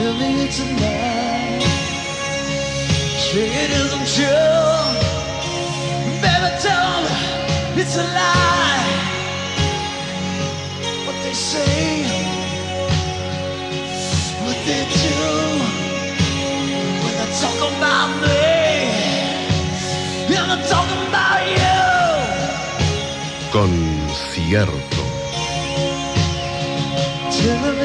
Tell it's a lie. What they say, what they do, when talk about me, talk about you. Concierto. Em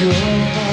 You.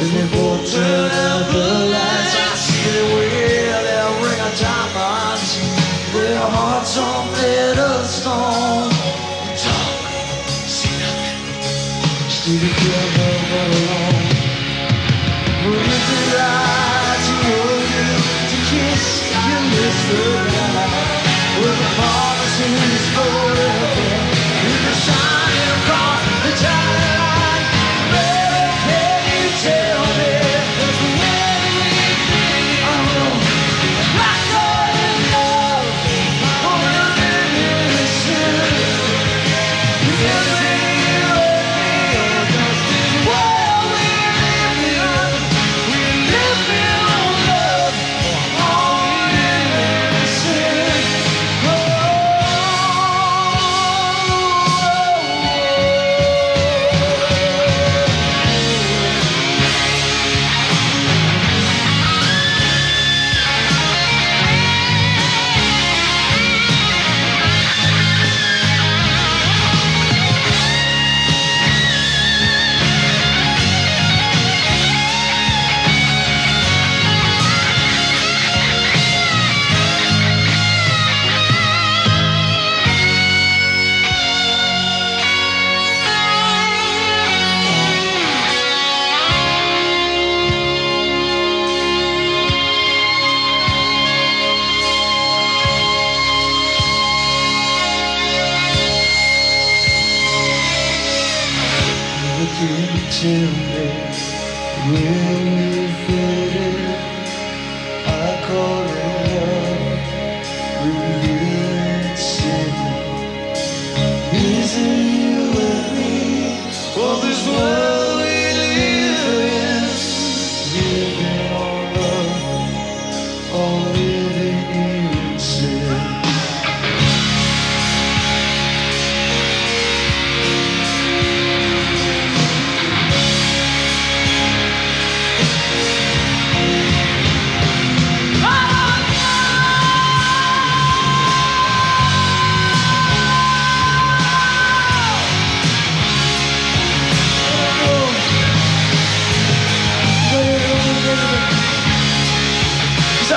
Cause the fortune of the lights. They will, they'll ring a diamond Their hearts on bitter stone Talk, see nothing Stay together but alone Bring the light to you To kiss your lips goodnight With a promise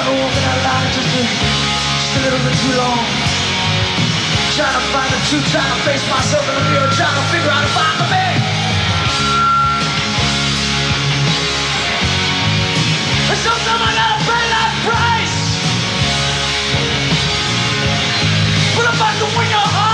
I've been walking that line just a, just a little bit too long. Trying to find the truth, trying to face myself in the mirror, trying to figure out if I'm the man. And sometimes I gotta pay that price. But if I can win your heart